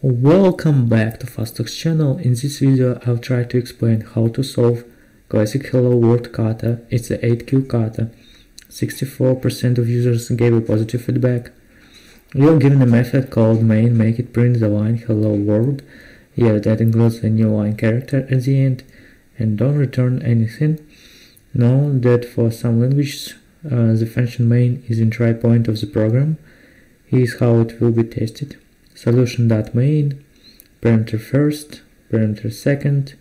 Welcome back to FuzeTox channel. In this video I'll try to explain how to solve classic hello world kata. It's a 8 kyu kata. 64% of users gave a positive feedback. You're given a method called main make it print the line hello world. Yeah, that includes a new line character at the end and don't return anything. Know that for some languages uh, the function main is entry point of the program. Here's how it will be tested solution.main, parameter first, parameter second,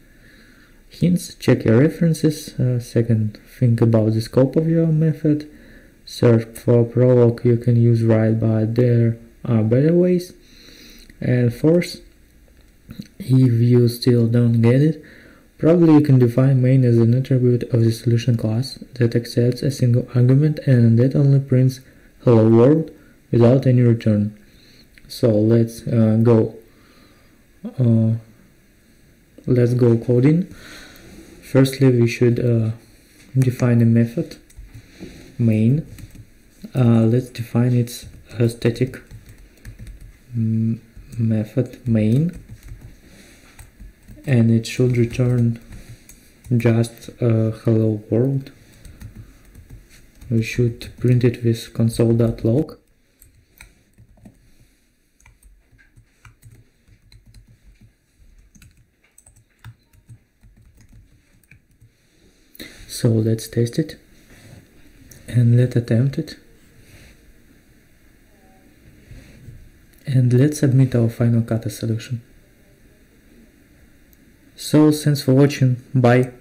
hints, check your references, uh, second, think about the scope of your method, search for prolog you can use write but there are better ways, and fourth, if you still don't get it, probably you can define main as an attribute of the solution class that accepts a single argument and that only prints hello world without any return so let's uh, go uh, let's go coding. Firstly we should uh, define a method main. Let's define its static method main. And it should return just uh, hello world. We should print it with console.log so let's test it. And let's attempt it. And let's submit our final kata solution. So thanks for watching. Bye